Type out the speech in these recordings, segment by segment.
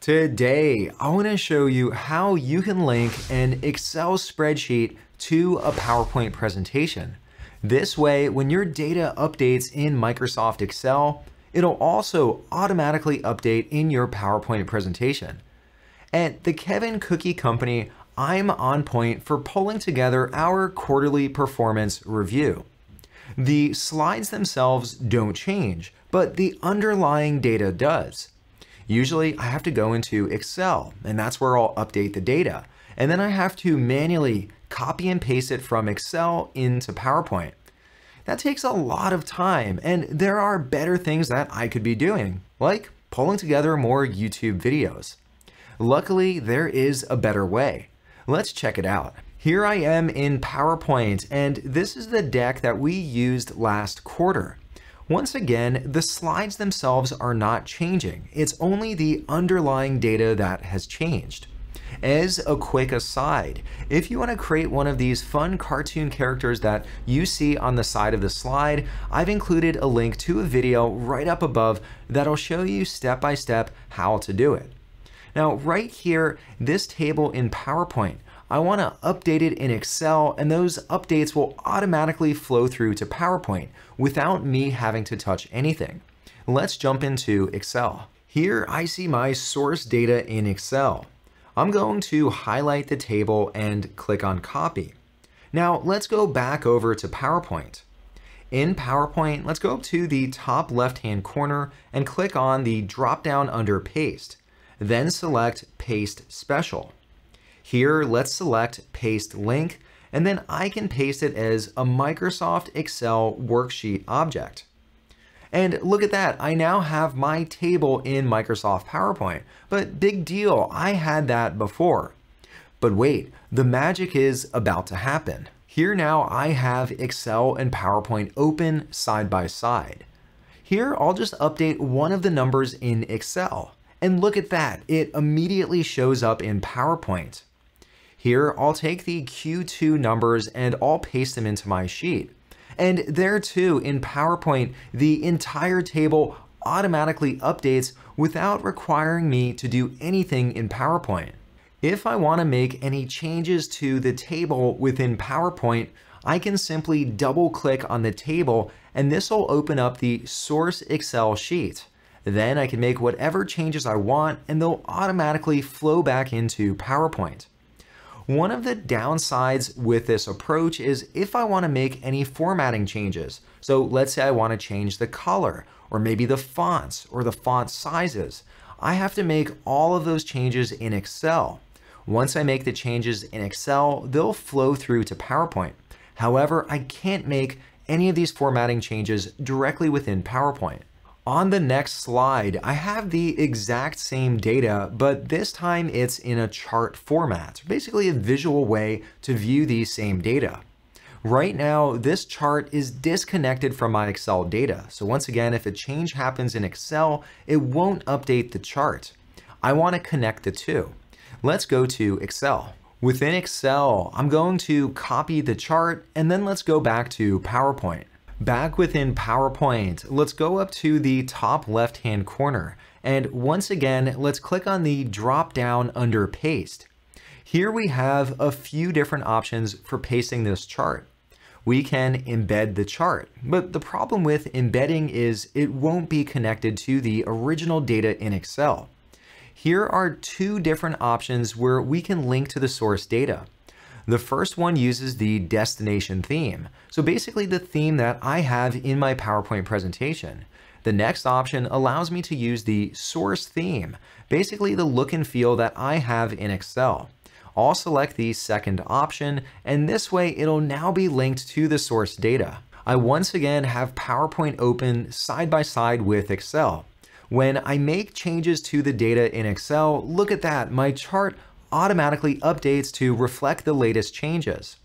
Today, I want to show you how you can link an Excel spreadsheet to a PowerPoint presentation. This way, when your data updates in Microsoft Excel, it'll also automatically update in your PowerPoint presentation. At the Kevin Cookie Company, I'm on point for pulling together our quarterly performance review. The slides themselves don't change, but the underlying data does. Usually I have to go into Excel and that's where I'll update the data. And then I have to manually copy and paste it from Excel into PowerPoint. That takes a lot of time and there are better things that I could be doing, like pulling together more YouTube videos. Luckily, there is a better way. Let's check it out. Here I am in PowerPoint and this is the deck that we used last quarter. Once again, the slides themselves are not changing. It's only the underlying data that has changed. As a quick aside, if you want to create one of these fun cartoon characters that you see on the side of the slide, I've included a link to a video right up above that'll show you step by step how to do it. Now right here, this table in PowerPoint, I want to update it in Excel and those updates will automatically flow through to PowerPoint without me having to touch anything. Let's jump into Excel. Here I see my source data in Excel. I'm going to highlight the table and click on copy. Now let's go back over to PowerPoint. In PowerPoint, let's go up to the top left-hand corner and click on the drop-down under Paste. Then select Paste Special. Here, let's select Paste Link, and then I can paste it as a Microsoft Excel worksheet object. And look at that, I now have my table in Microsoft PowerPoint. But big deal, I had that before. But wait, the magic is about to happen. Here now I have Excel and PowerPoint open side by side. Here I'll just update one of the numbers in Excel. And look at that, it immediately shows up in PowerPoint. Here, I'll take the Q2 numbers and I'll paste them into my sheet. And there too, in PowerPoint, the entire table automatically updates without requiring me to do anything in PowerPoint. If I want to make any changes to the table within PowerPoint, I can simply double click on the table and this will open up the source Excel sheet. Then I can make whatever changes I want and they'll automatically flow back into PowerPoint. One of the downsides with this approach is if I want to make any formatting changes. So let's say I want to change the color or maybe the fonts or the font sizes. I have to make all of those changes in Excel. Once I make the changes in Excel, they'll flow through to PowerPoint. However, I can't make any of these formatting changes directly within PowerPoint. On the next slide, I have the exact same data, but this time it's in a chart format, basically a visual way to view these same data. Right now, this chart is disconnected from my Excel data. So once again, if a change happens in Excel, it won't update the chart. I want to connect the two. Let's go to Excel. Within Excel, I'm going to copy the chart and then let's go back to PowerPoint. Back within PowerPoint, let's go up to the top left-hand corner. And once again, let's click on the drop down under paste. Here we have a few different options for pasting this chart. We can embed the chart, but the problem with embedding is it won't be connected to the original data in Excel. Here are two different options where we can link to the source data. The first one uses the destination theme, so basically the theme that I have in my PowerPoint presentation. The next option allows me to use the source theme, basically the look and feel that I have in Excel. I'll select the second option, and this way it'll now be linked to the source data. I once again have PowerPoint open side by side with Excel. When I make changes to the data in Excel, look at that, my chart automatically updates to reflect the latest changes.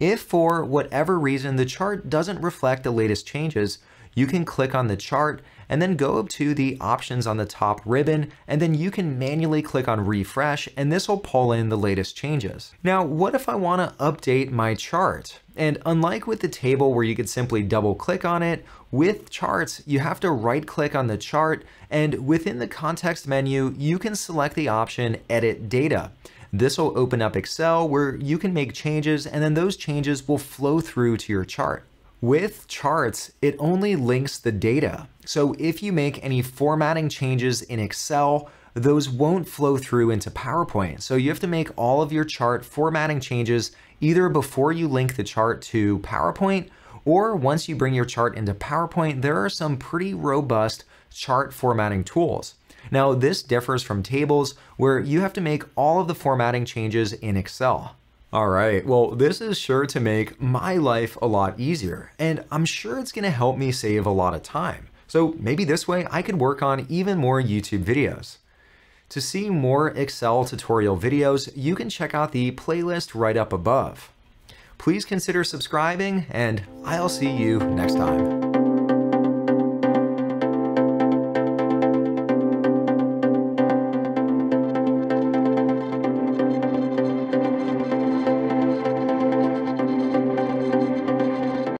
If for whatever reason the chart doesn't reflect the latest changes, you can click on the chart and then go up to the options on the top ribbon, and then you can manually click on refresh, and this will pull in the latest changes. Now, what if I wanna update my chart? And unlike with the table where you could simply double click on it, with charts, you have to right click on the chart and within the context menu, you can select the option edit data. This will open up Excel where you can make changes and then those changes will flow through to your chart. With charts, it only links the data. So if you make any formatting changes in Excel, those won't flow through into PowerPoint. So you have to make all of your chart formatting changes either before you link the chart to PowerPoint or once you bring your chart into PowerPoint, there are some pretty robust chart formatting tools. Now, this differs from tables where you have to make all of the formatting changes in Excel. All right, well, this is sure to make my life a lot easier, and I'm sure it's gonna help me save a lot of time. So maybe this way I could work on even more YouTube videos. To see more Excel tutorial videos, you can check out the playlist right up above. Please consider subscribing, and I'll see you next time.